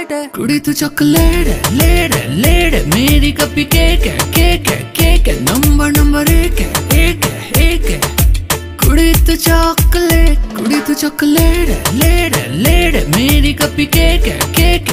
कुड़ी तू चॉकलेट है, लेट है लेट है। मेरी कपी केक है केक है केक है। नंबर नंबर एक है एक है एक है। कुड़ी तू चॉकलेट, कुड़ी तू चॉकलेट है, लेट है लेट है। मेरी कपी केक है केक